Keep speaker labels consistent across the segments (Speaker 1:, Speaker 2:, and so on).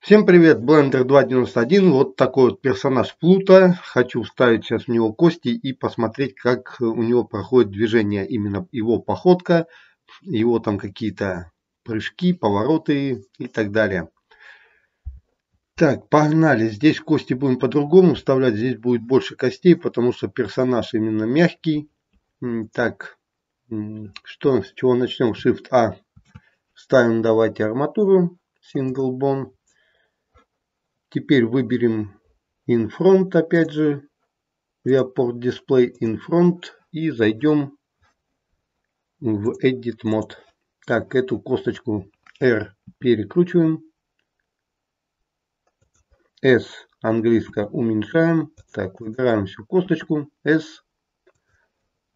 Speaker 1: Всем привет, Blender 2.91, вот такой вот персонаж Плута. Хочу вставить сейчас в него кости и посмотреть, как у него проходит движение, именно его походка, его там какие-то прыжки, повороты и так далее. Так, погнали. Здесь кости будем по-другому вставлять, здесь будет больше костей, потому что персонаж именно мягкий. Так, что, с чего начнем? Shift-A. Ставим давайте арматуру, Single Bone. Теперь выберем in front, опять же, Viewport Display in front и зайдем в Edit Mode. Так, эту косточку R перекручиваем. S английское уменьшаем. Так, выбираем всю косточку S.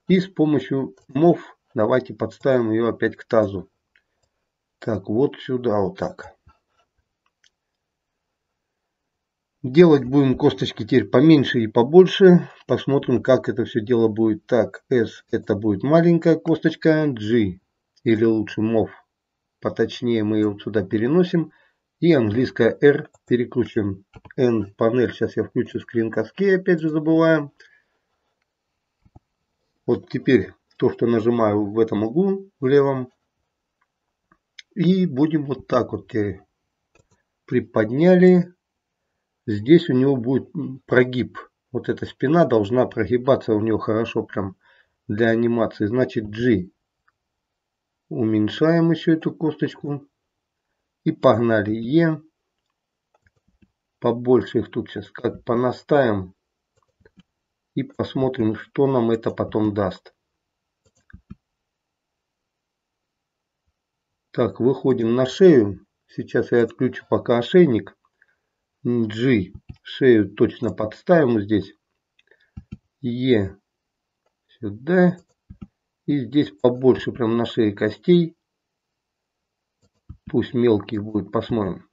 Speaker 1: И с помощью MOV давайте подставим ее опять к тазу. Так, вот сюда вот так. Делать будем косточки теперь поменьше и побольше. Посмотрим, как это все дело будет. Так, S это будет маленькая косточка. G или лучше MOV. Поточнее мы ее вот сюда переносим. И английская R перекручиваем. N панель. Сейчас я включу скрин каски. Опять же забываем. Вот теперь то, что нажимаю в этом углу, в левом. И будем вот так вот теперь приподняли Здесь у него будет прогиб. Вот эта спина должна прогибаться у него хорошо прям для анимации. Значит G. Уменьшаем еще эту косточку. И погнали. E. Побольше их тут сейчас как понаставим. И посмотрим, что нам это потом даст. Так, выходим на шею. Сейчас я отключу пока ошейник. G. Шею точно подставим здесь. Е. Сюда. И здесь побольше прям на шее костей. Пусть мелких будет, посмотрим.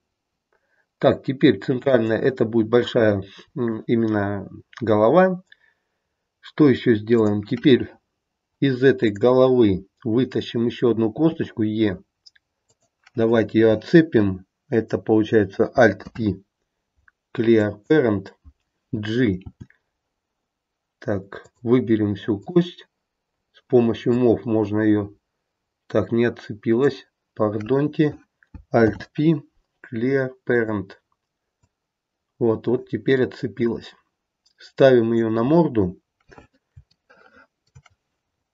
Speaker 1: Так, теперь центральная, это будет большая именно голова. Что еще сделаем? Теперь из этой головы вытащим еще одну косточку Е. Давайте ее отцепим. Это получается Alt-P. Clear Parent G. Так, выберем всю кость. С помощью MOV можно ее... Так, не отцепилась. Пардоньте. Alt-P. Clear Parent. Вот, вот теперь отцепилась. Ставим ее на морду.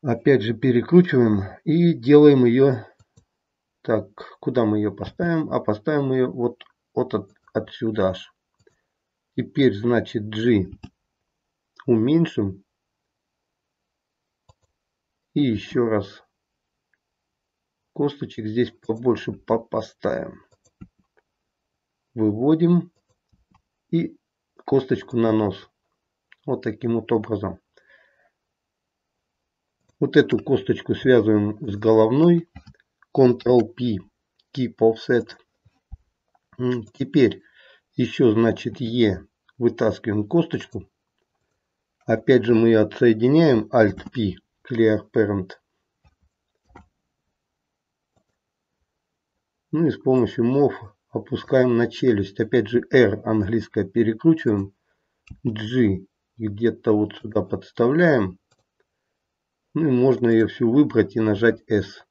Speaker 1: Опять же перекручиваем и делаем ее... Так, куда мы ее поставим? А поставим ее вот, вот от, отсюда аж. Теперь, значит, G уменьшим. И еще раз косточек здесь побольше поставим. Выводим и косточку на нос. Вот таким вот образом. Вот эту косточку связываем с головной. Ctrl-P. Keep Offset. Теперь еще, значит, Е вытаскиваем косточку. Опять же мы ее отсоединяем. Alt-P. Clear Parent. Ну и с помощью MOV опускаем на челюсть. Опять же R английское перекручиваем. G где-то вот сюда подставляем. Ну и можно ее всю выбрать и нажать S.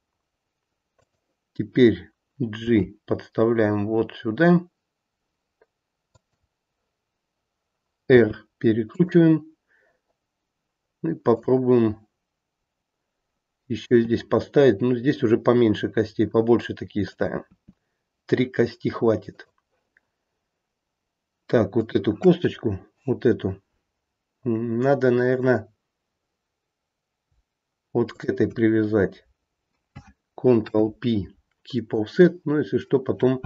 Speaker 1: Теперь G подставляем вот сюда. R перекручиваем. Ну и попробуем еще здесь поставить. Ну здесь уже поменьше костей, побольше такие ставим. Три кости хватит. Так, вот эту косточку, вот эту, надо, наверное, вот к этой привязать. Ctrl-P, Keep Offset. Ну, если что, потом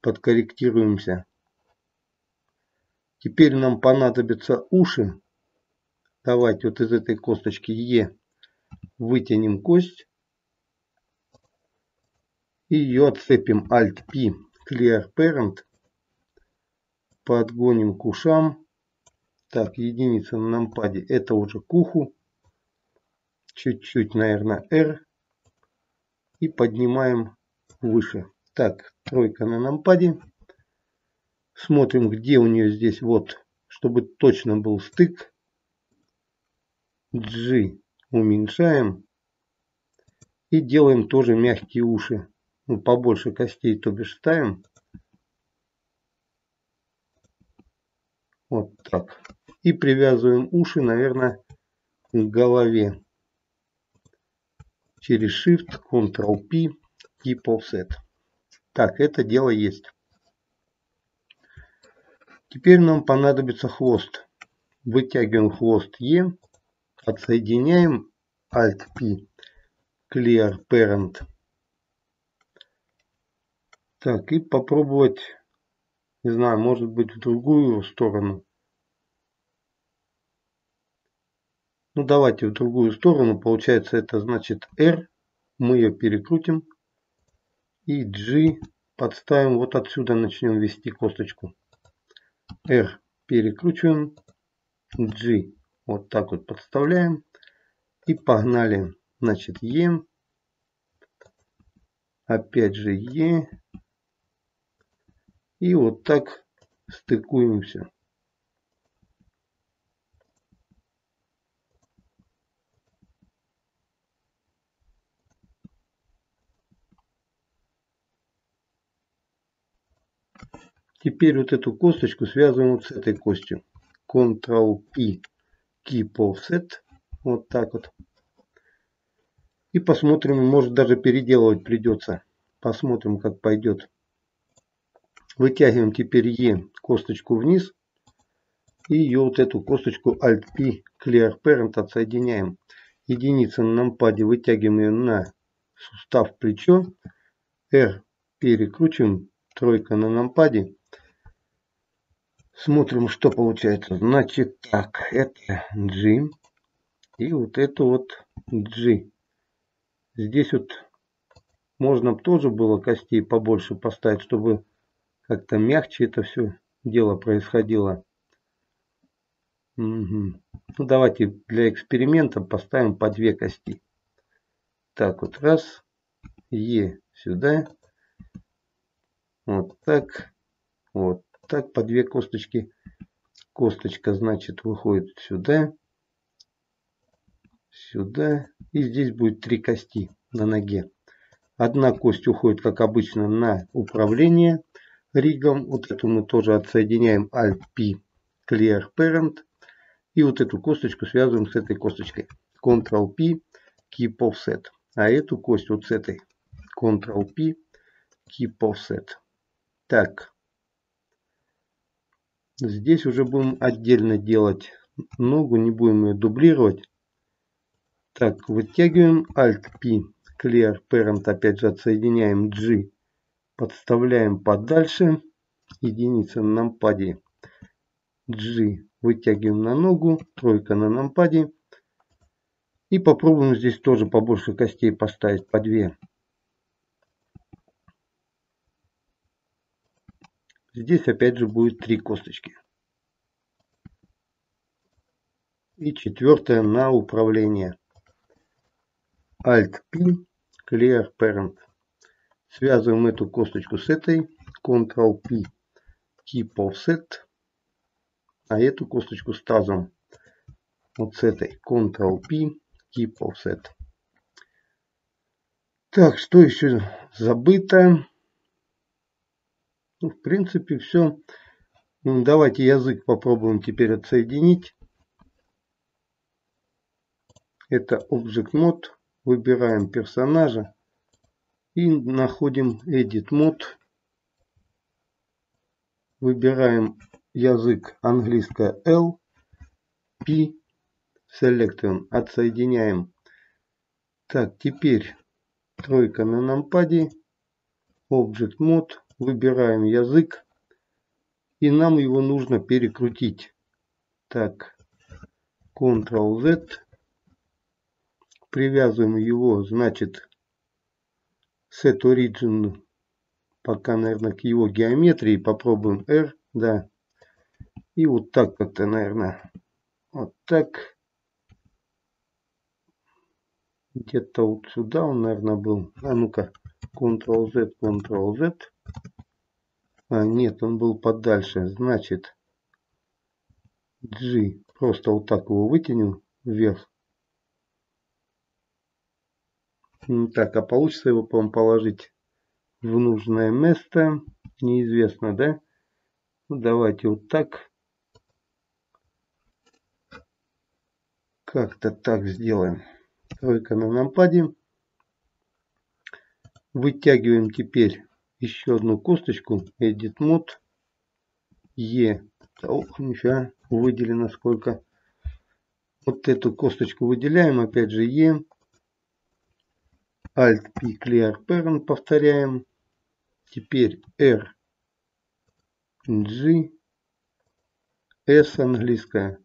Speaker 1: подкорректируемся. Теперь нам понадобятся уши. Давайте вот из этой косточки Е вытянем кость. И ее отцепим Alt-P Clear Parent. Подгоним к ушам. Так, единица на нампаде. Это уже к уху. Чуть-чуть, наверное, R. И поднимаем выше. Так, тройка на нампаде. Смотрим, где у нее здесь вот, чтобы точно был стык. G уменьшаем. И делаем тоже мягкие уши. Ну, побольше костей, то бишь ставим. Вот так. И привязываем уши, наверное, к голове. Через Shift, Ctrl-P, Keep Offset. Так, это дело есть. Теперь нам понадобится хвост. Вытягиваем хвост E, отсоединяем Alt-P, Clear Parent. Так, и попробовать, не знаю, может быть в другую сторону. Ну давайте в другую сторону. Получается это значит R. Мы ее перекрутим. И G подставим. Вот отсюда начнем вести косточку. R перекручиваем. G вот так вот подставляем. И погнали. Значит E. Опять же E. И вот так стыкуемся. Теперь вот эту косточку связываем вот с этой костью. Ctrl-P, Keep Offset. Вот так вот. И посмотрим, может даже переделывать придется. Посмотрим, как пойдет. Вытягиваем теперь E косточку вниз. И ее вот эту косточку Alt-P Clear Parent отсоединяем. Единица на нампаде вытягиваем ее на сустав плечо. R перекручиваем. Тройка на нампаде. Смотрим, что получается. Значит, так, это G. И вот это вот G. Здесь вот можно тоже было костей побольше поставить, чтобы как-то мягче это все дело происходило. Угу. Ну, давайте для эксперимента поставим по две кости. Так вот, раз. Е сюда. Вот так. Вот так по две косточки. Косточка, значит, выходит сюда, сюда. И здесь будет три кости на ноге. Одна кость уходит, как обычно, на управление ригом. Вот эту мы тоже отсоединяем Alt-P Clear Parent. И вот эту косточку связываем с этой косточкой. Ctrl-P Keep Offset. А эту кость вот с этой. Ctrl-P Keep Offset. Так, Здесь уже будем отдельно делать ногу, не будем ее дублировать. Так, вытягиваем Alt-P, Clear Parent, опять же отсоединяем G, подставляем подальше, единица на нампаде, G, вытягиваем на ногу, тройка на нампаде. И попробуем здесь тоже побольше костей поставить, по две. Здесь опять же будет три косточки. И четвертая на управление. Alt-P, Clear Parent. Связываем эту косточку с этой. Ctrl-P, Keep Offset. А эту косточку с тазом. Вот с этой. Ctrl-P, Keep Offset. Так, что еще забыто? Ну, в принципе, все. Ну, давайте язык попробуем теперь отсоединить. Это Object Mode. Выбираем персонажа. И находим Edit Mode. Выбираем язык английское L. P. Selectуем. Отсоединяем. Так, теперь тройка на нампаде. Object Mode выбираем язык, и нам его нужно перекрутить. Так, Ctrl-Z, привязываем его, значит, Set Origin, пока, наверное, к его геометрии, попробуем R, да, и вот так как-то, наверное, вот так, где-то вот сюда он, наверное, был, а ну-ка, Ctrl-Z, Ctrl-Z, А, нет, он был подальше. Значит, G. Просто вот так его вытянем вверх. Так, а получится его, по положить в нужное место? Неизвестно, да? Ну, давайте вот так. Как-то так сделаем. Тройка на нампаде. Вытягиваем теперь еще одну косточку. Edit Mode. E. Ох, нифига, выделено сколько. Вот эту косточку выделяем. Опять же E. Alt P Clear Parent повторяем. Теперь R. G. S английская.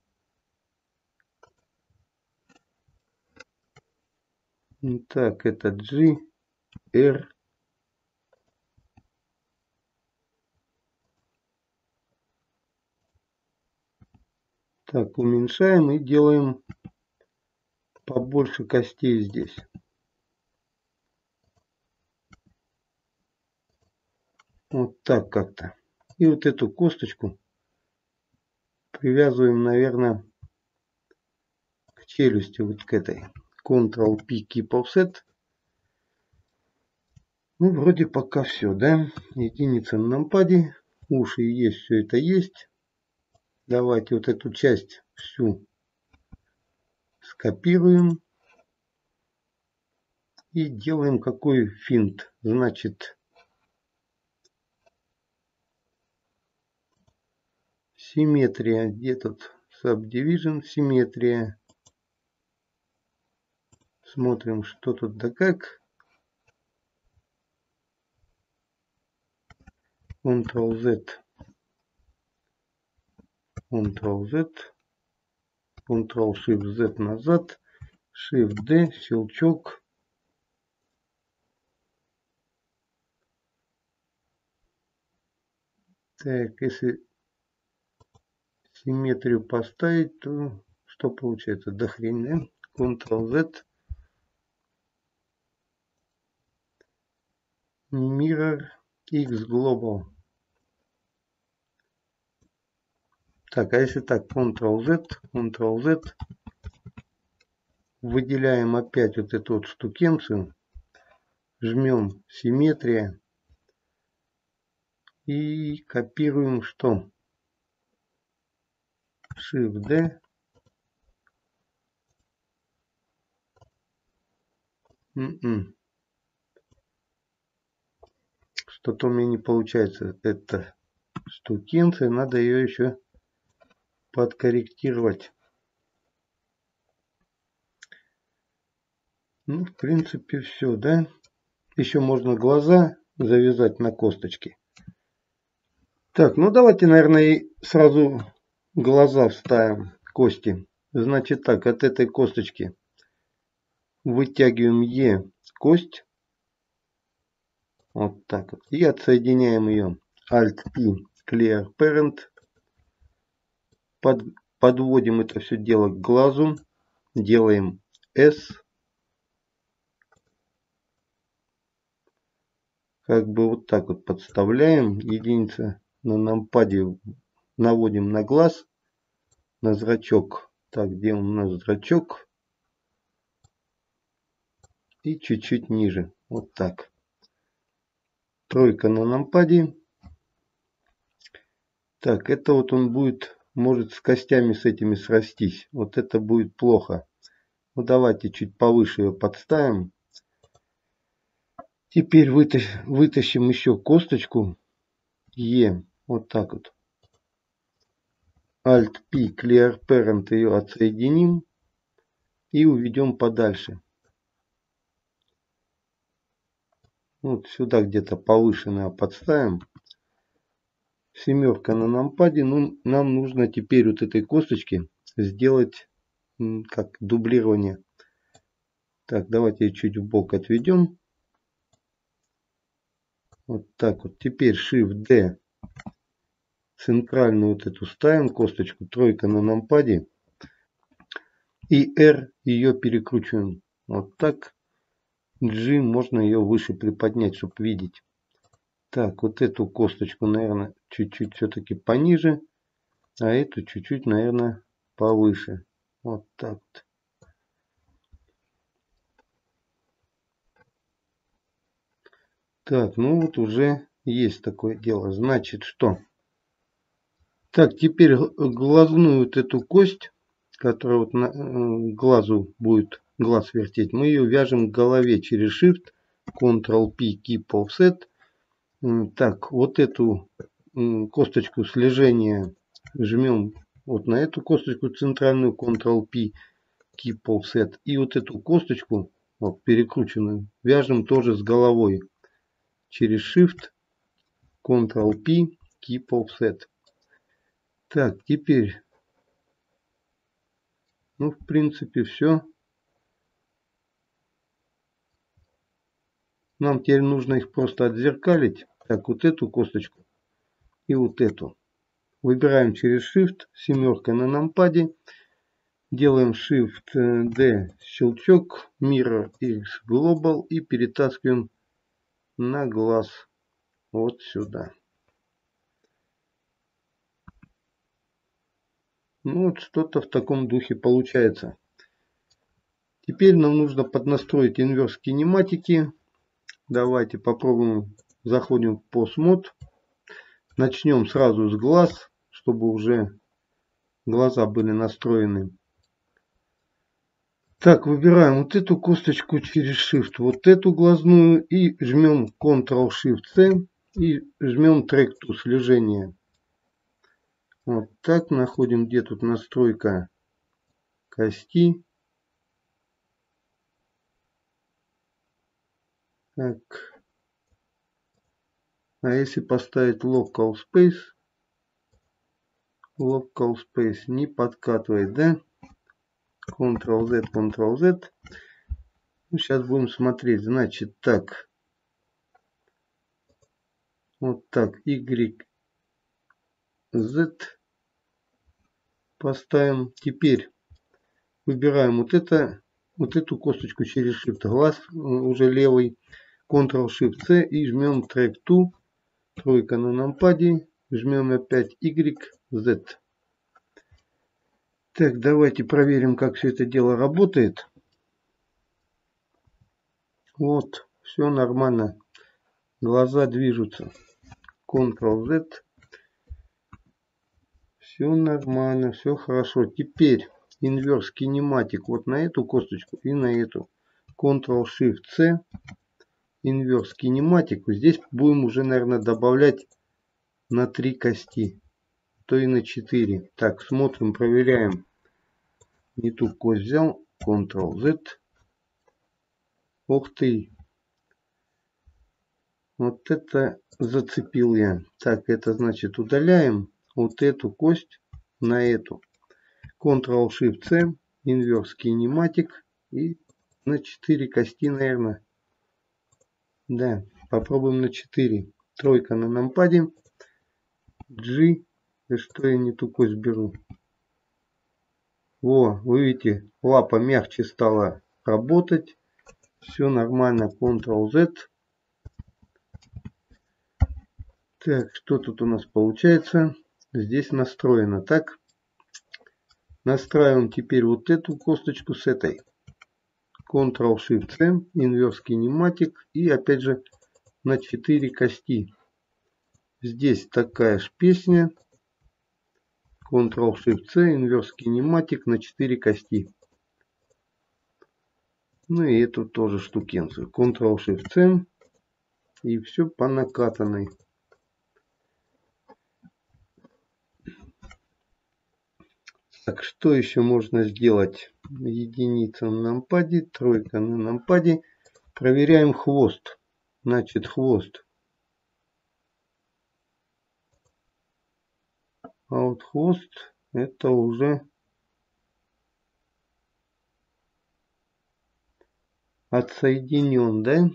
Speaker 1: Так, это G, R. Так, уменьшаем и делаем побольше костей здесь. Вот так как-то. И вот эту косточку привязываем, наверное, к челюсти, вот к этой. Ctrl-P Keep Offset. Ну, вроде пока все, да? Единица на нампаде. Уши есть, все это есть. Давайте вот эту часть всю скопируем. И делаем какой финт. Значит, симметрия. Где тут subdivision? Симметрия. Смотрим, что тут да как. Ctrl-Z. Ctrl-Z. Ctrl-Shift-Z назад. Shift-D. Щелчок. Так, если симметрию поставить, то что получается? До хрена. Ctrl-Z. Mirror X Global. Так, а если так, Ctrl-Z, Ctrl-Z, выделяем опять вот эту вот штукенцию, жмем симметрия и копируем что? Shift-D. М-м. Что-то у меня не получается. Это штукенция. Надо ее еще подкорректировать. Ну, в принципе, все, да? Еще можно глаза завязать на косточки. Так, ну давайте, наверное, сразу глаза вставим, кости. Значит так, от этой косточки вытягиваем Е кость. Вот так вот. И отсоединяем ее. Alt-P, Clear Parent. Под, подводим это все дело к глазу. Делаем S. Как бы вот так вот подставляем. Единица на нампаде наводим на глаз. На зрачок. Так, где у нас зрачок? И чуть-чуть ниже. Вот так тройка на нампаде. Так, это вот он будет, может с костями с этими срастись. Вот это будет плохо. Ну давайте чуть повыше ее подставим. Теперь вытащ, вытащим еще косточку Е. Вот так вот. Alt-P, Clear Parent ее отсоединим и уведем подальше. Вот сюда где-то повышенное подставим. Семерка на нампаде. Ну, нам нужно теперь вот этой косточки сделать как дублирование. Так, давайте чуть в бок отведем. Вот так вот. Теперь Shift-D. Центральную вот эту ставим косточку. Тройка на нампаде. И R ее перекручиваем. Вот так. G можно ее выше приподнять, чтобы видеть. Так, вот эту косточку, наверное, чуть-чуть все-таки пониже, а эту чуть-чуть, наверное, повыше. Вот так вот. Так, ну вот уже есть такое дело. Значит, что? Так, теперь глазную вот эту кость, которая вот на э, глазу будет глаз вертеть, мы ее вяжем к голове через Shift, Ctrl-P, Keep Offset. Так, вот эту косточку слежения жмем вот на эту косточку центральную, Ctrl-P, Keep Offset. И вот эту косточку, вот перекрученную, вяжем тоже с головой через Shift, Ctrl-P, Keep Offset. Так, теперь, ну, в принципе, все. Нам теперь нужно их просто отзеркалить. Так, вот эту косточку и вот эту. Выбираем через Shift, семерка на нампаде. Делаем Shift-D, щелчок, Mirror X Global и перетаскиваем на глаз вот сюда. Ну вот что-то в таком духе получается. Теперь нам нужно поднастроить инверс кинематики. Давайте попробуем. Заходим в PostMod. Начнем сразу с глаз, чтобы уже глаза были настроены. Так, выбираем вот эту косточку через Shift, вот эту глазную и жмем Ctrl-Shift-C и жмем Track to слежение. Вот так находим, где тут настройка кости. Так. А если поставить Local Space, Local Space не подкатывает, да? Ctrl-Z, Ctrl-Z. Ну, сейчас будем смотреть. Значит, так. Вот так. Y, Z. Поставим. Теперь выбираем вот это, вот эту косточку через Shift. Глаз э, уже левый. Ctrl-Shift-C и жмем Track to. Тройка на нампаде. Жмем опять Y, Z. Так, давайте проверим, как все это дело работает. Вот, все нормально. Глаза движутся. Ctrl-Z. Все нормально, все хорошо. Теперь инверс кинематик вот на эту косточку и на эту. Ctrl-Shift-C. Инверс кинематик. Здесь будем уже, наверное, добавлять на 3 кости то и на 4. Так, смотрим, проверяем. Не ту кость взял. Ctrl-Z. Ух ты. Вот это зацепил я. Так, это значит удаляем вот эту кость на эту. Ctrl-Shift-C. Инверс кинематик. И на 4 кости, наверное. Да, попробуем на 4. Тройка на нампаде. G и что я не ту кость беру? Во, вы видите, лапа мягче стала работать. Все нормально. Ctrl-Z. Так, что тут у нас получается? Здесь настроено. Так, настраиваем теперь вот эту косточку с этой. Ctrl-Shift-C, инверс кинематик и опять же на 4 кости. Здесь такая же песня. Ctrl-Shift-C, инверс кинематик на 4 кости. Ну и эту тоже штукенцию. Ctrl-Shift-C. И все по накатанной. Так, что еще можно сделать? Единица на нампаде, тройка на нампаде. Проверяем хвост. Значит, хвост А вот хвост это уже отсоединен, да?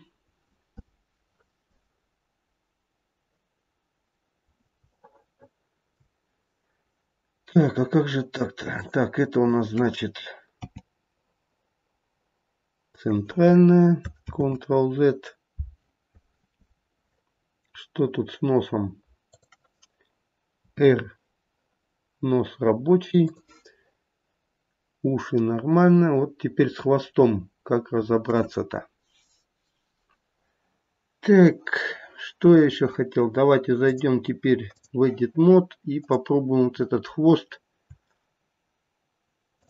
Speaker 1: Так, а как же так-то? Так, это у нас значит центральная, Ctrl-Z. Что тут с носом? R. Нос рабочий. Уши нормально. Вот теперь с хвостом. Как разобраться-то? Так, что я еще хотел? Давайте зайдем теперь в Edit Mode и попробуем вот этот хвост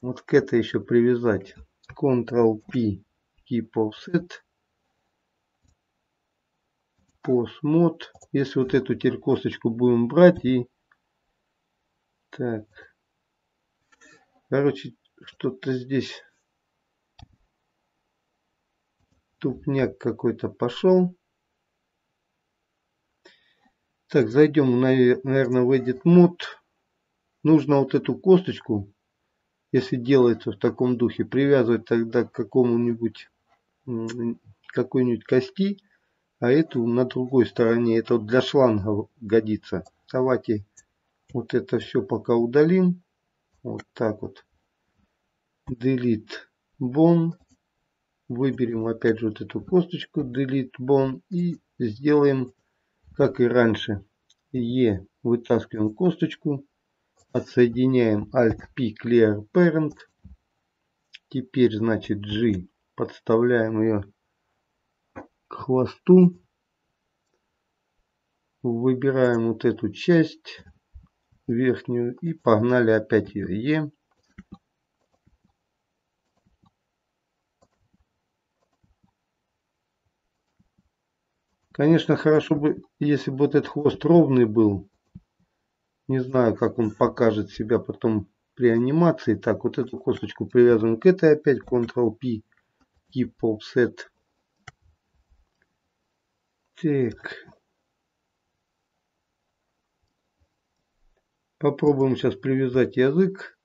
Speaker 1: вот к этой еще привязать. Ctrl-P, Keep Pose Mode. Если вот эту теперь косточку будем брать и... Так. Короче, что-то здесь тупняк какой-то пошел. Так, зайдем, наверное, Edit Mode. Нужно вот эту косточку, если делается в таком духе, привязывать тогда к какому-нибудь какой-нибудь кости, а эту на другой стороне. Это вот для шланга годится. Давайте вот это все пока удалим. Вот так вот. Delete bone. Выберем опять же вот эту косточку Delete bone и сделаем как и раньше. E вытаскиваем косточку. Отсоединяем Alt-P Clear Parent. Теперь значит G подставляем ее к хвосту. Выбираем вот эту часть верхнюю и погнали опять ее E. Конечно, хорошо бы, если бы вот этот хвост ровный был. Не знаю, как он покажет себя потом при анимации. Так, вот эту косточку привязываем к этой опять. Ctrl-P. Keep Offset. Так. Попробуем сейчас привязать язык.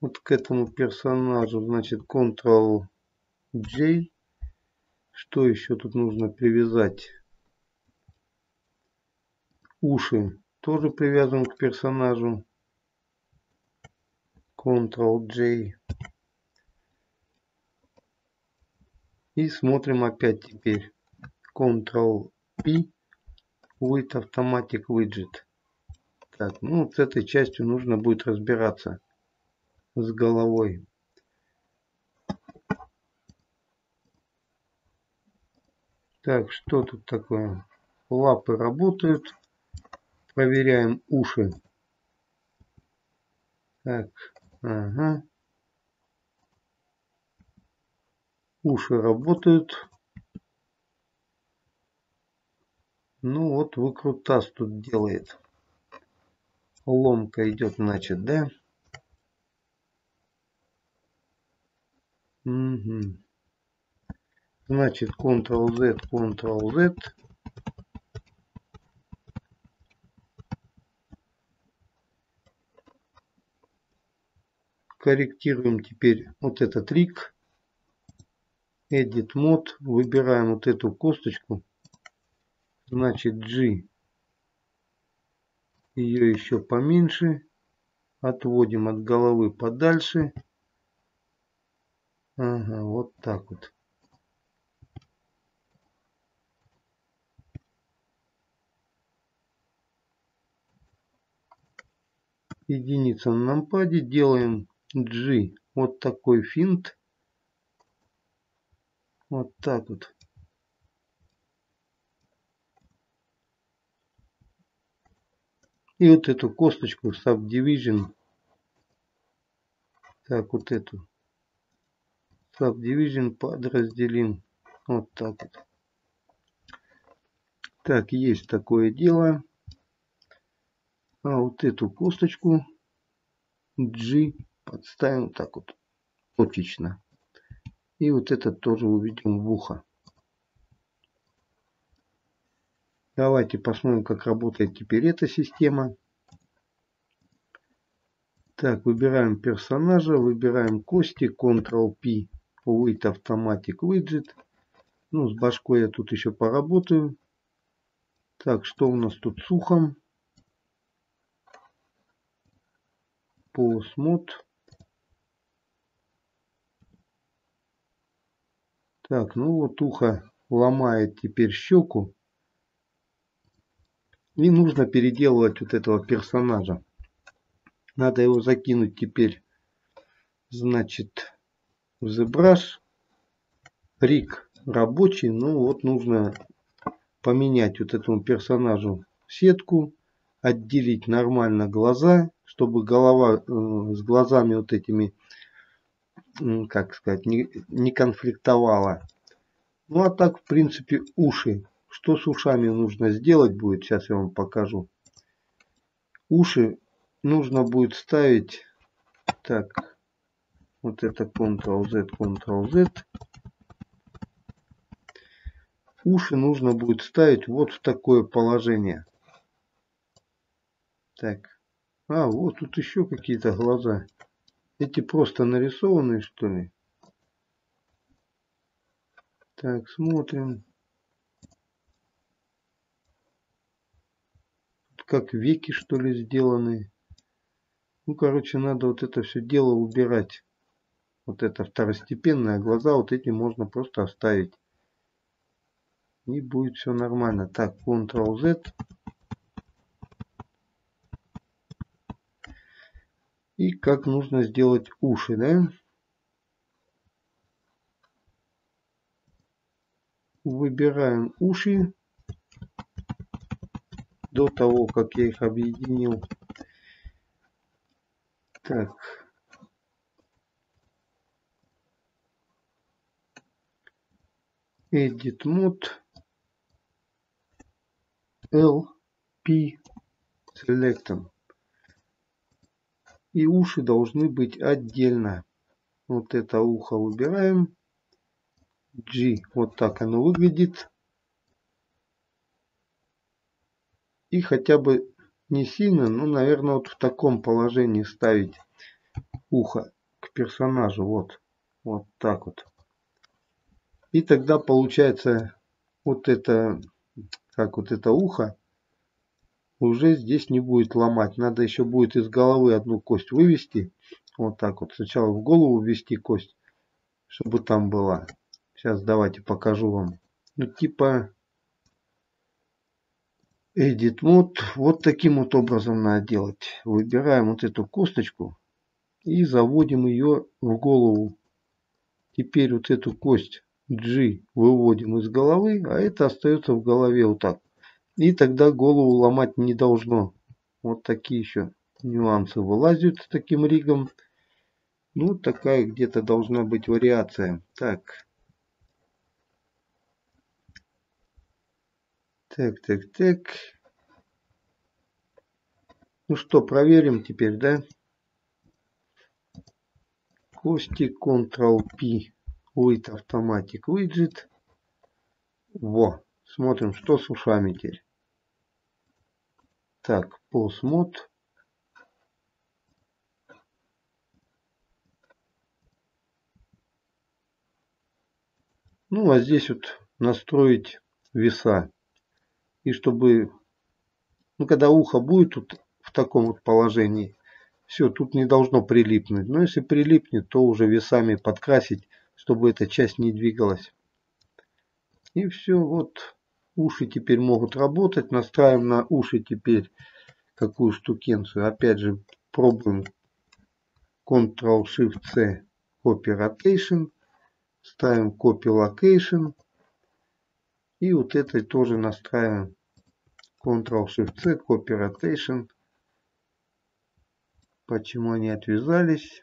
Speaker 1: Вот к этому персонажу. Значит, Ctrl-J. Что еще тут нужно привязать? Уши тоже привязан к персонажу. Ctrl-J. И смотрим опять теперь. Ctrl-P. With Automatic Widget. Так, ну с этой частью нужно будет разбираться с головой. Так, что тут такое? Лапы работают. Проверяем уши. Так, ага. Уши работают. Ну вот выкрутас тут делает. Ломка идет, значит, да? Угу. Значит, Ctrl-Z, Ctrl-Z. Корректируем теперь вот этот трик. Edit Mode. Выбираем вот эту косточку. Значит, G. Ее еще поменьше. Отводим от головы подальше. Ага, вот так вот. единица на нампаде, делаем G. Вот такой финт. Вот так вот. И вот эту косточку Subdivision. Так, вот эту. Subdivision подразделим. Вот так вот. Так, есть такое дело. А вот эту косточку G подставим так вот точечно. И вот этот тоже увидим в ухо. Давайте посмотрим, как работает теперь эта система. Так, выбираем персонажа, выбираем кости, Ctrl-P, With Automatic Widget. Ну, с башкой я тут еще поработаю. Так, что у нас тут с ухом? Pause Так, ну вот ухо ломает теперь щеку. И нужно переделывать вот этого персонажа. Надо его закинуть теперь, значит, в ZBrush. Рик рабочий, ну вот нужно поменять вот этому персонажу сетку, отделить нормально глаза, чтобы голова э, с глазами вот этими, как сказать, не, не конфликтовала. Ну а так, в принципе, уши. Что с ушами нужно сделать будет, сейчас я вам покажу. Уши нужно будет ставить, так, вот это Ctrl-Z, Ctrl-Z. Уши нужно будет ставить вот в такое положение. Так. А, вот тут еще какие-то глаза. Эти просто нарисованные, что ли? Так, смотрим. Как веки, что ли, сделаны. Ну, короче, надо вот это все дело убирать. Вот это второстепенные глаза, вот эти можно просто оставить. И будет все нормально. Так, Ctrl-Z. И как нужно сделать уши, да? Выбираем уши до того, как я их объединил. Так. Edit Mode. LP Selector и уши должны быть отдельно. Вот это ухо выбираем. G. Вот так оно выглядит. И хотя бы не сильно, но, наверное, вот в таком положении ставить ухо к персонажу. Вот. Вот так вот. И тогда получается вот это, как вот это ухо, уже здесь не будет ломать. Надо еще будет из головы одну кость вывести. Вот так вот. Сначала в голову ввести кость, чтобы там была. Сейчас давайте покажу вам. Ну типа Edit Mode. Вот таким вот образом надо делать. Выбираем вот эту косточку и заводим ее в голову. Теперь вот эту кость G выводим из головы, а это остается в голове вот так. И тогда голову ломать не должно. Вот такие еще нюансы вылазят с таким ригом. Ну, такая где-то должна быть вариация. Так. Так, так, так. Ну что, проверим теперь, да? Кости Ctrl-P. With Automatic Widget. Во. Смотрим, что с ушами теперь. Так, посмот. Ну, а здесь вот настроить веса. И чтобы, ну, когда ухо будет тут в таком вот положении, все, тут не должно прилипнуть. Но если прилипнет, то уже весами подкрасить, чтобы эта часть не двигалась. И все, вот Уши теперь могут работать. Настраиваем на уши теперь какую штукенцию. Опять же пробуем Ctrl-Shift-C Copy Rotation. Ставим Copy Location. И вот этой тоже настраиваем Ctrl-Shift-C Copy Rotation. Почему они отвязались?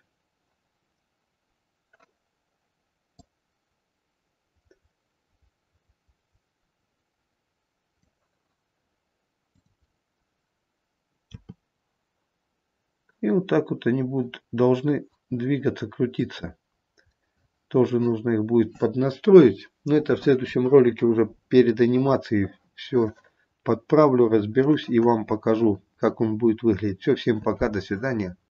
Speaker 1: И вот так вот они будут, должны двигаться, крутиться. Тоже нужно их будет поднастроить. Но это в следующем ролике уже перед анимацией все подправлю, разберусь и вам покажу, как он будет выглядеть. Все, всем пока, до свидания.